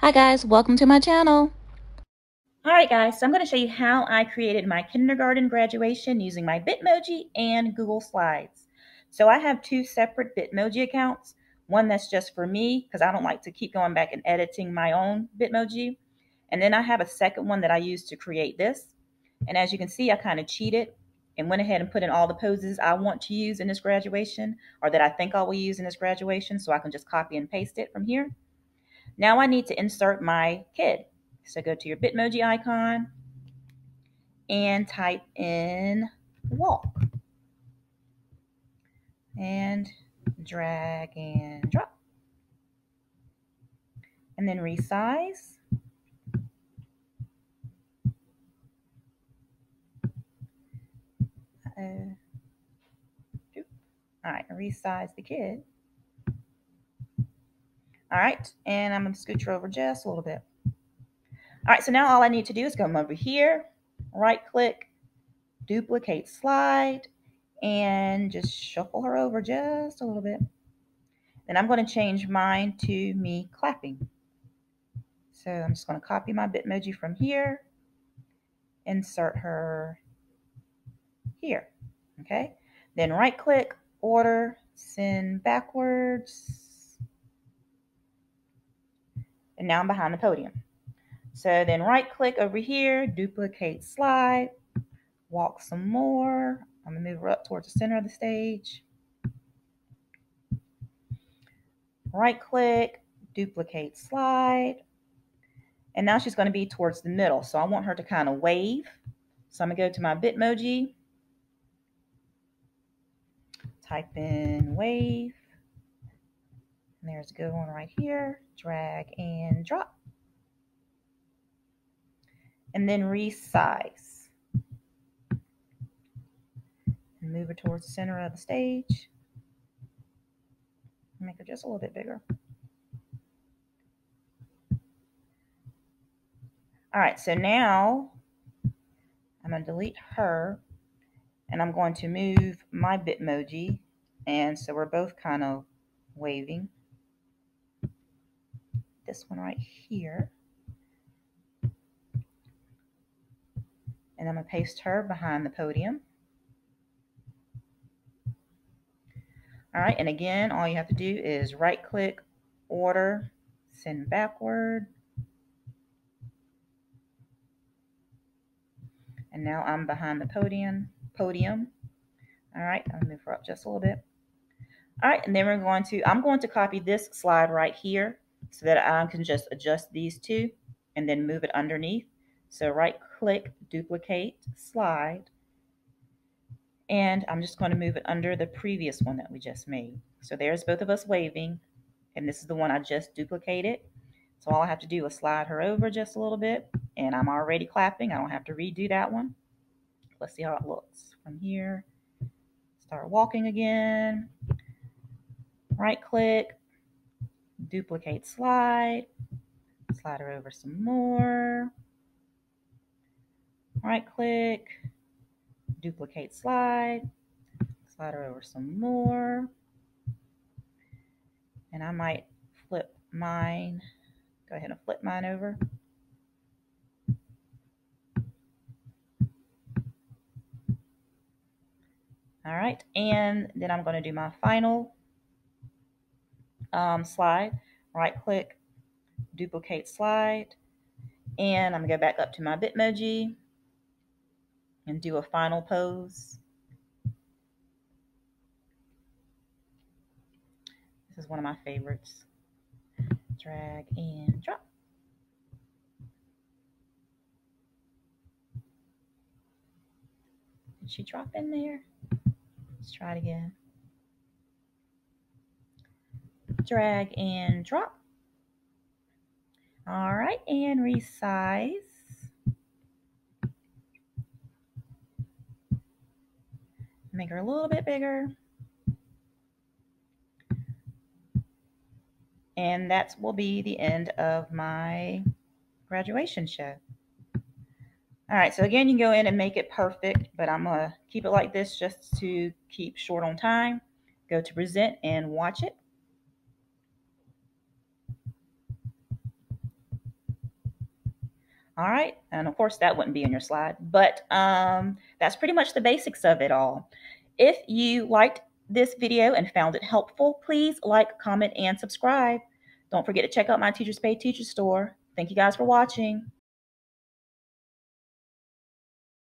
Hi guys, welcome to my channel. Alright guys, so I'm going to show you how I created my kindergarten graduation using my Bitmoji and Google Slides. So I have two separate Bitmoji accounts. One that's just for me because I don't like to keep going back and editing my own Bitmoji. And then I have a second one that I use to create this. And as you can see, I kind of cheated and went ahead and put in all the poses I want to use in this graduation or that I think I will use in this graduation so I can just copy and paste it from here. Now I need to insert my kid. So go to your Bitmoji icon and type in walk. And drag and drop. And then resize. Uh, all right, resize the kid. All right, and I'm going to scooch her over just a little bit. All right, so now all I need to do is come over here, right click, duplicate slide, and just shuffle her over just a little bit. Then I'm going to change mine to me clapping. So I'm just going to copy my Bitmoji from here, insert her here. Okay, then right click, order, send backwards, and now I'm behind the podium. So then right click over here, duplicate slide, walk some more. I'm gonna move her up towards the center of the stage. Right click, duplicate slide. And now she's gonna be towards the middle. So I want her to kind of wave. So I'm gonna go to my Bitmoji, type in wave. There's a good one right here. Drag and drop. And then resize. And move it towards the center of the stage. Make it just a little bit bigger. All right, so now I'm going to delete her and I'm going to move my Bitmoji. And so we're both kind of waving this one right here. And I'm going to paste her behind the podium. All right, and again, all you have to do is right click, order, send backward. And now I'm behind the podium. Podium. All right, I'll move her up just a little bit. All right, and then we're going to, I'm going to copy this slide right here so that I can just adjust these two and then move it underneath. So right click, duplicate, slide, and I'm just going to move it under the previous one that we just made. So there's both of us waving, and this is the one I just duplicated. So all I have to do is slide her over just a little bit, and I'm already clapping. I don't have to redo that one. Let's see how it looks from here. Start walking again. Right click, duplicate slide, slide her over some more, right click, duplicate slide, slide her over some more, and I might flip mine, go ahead and flip mine over. All right, and then I'm going to do my final um, slide, right click, duplicate slide, and I'm gonna go back up to my Bitmoji and do a final pose. This is one of my favorites. Drag and drop. Did she drop in there? Let's try it again drag and drop. All right, and resize. Make her a little bit bigger. And that will be the end of my graduation show. All right, so again, you can go in and make it perfect, but I'm to keep it like this just to keep short on time. Go to present and watch it. All right. And of course, that wouldn't be in your slide, but um, that's pretty much the basics of it all. If you liked this video and found it helpful, please like, comment, and subscribe. Don't forget to check out my Teachers Pay Teacher store. Thank you guys for watching.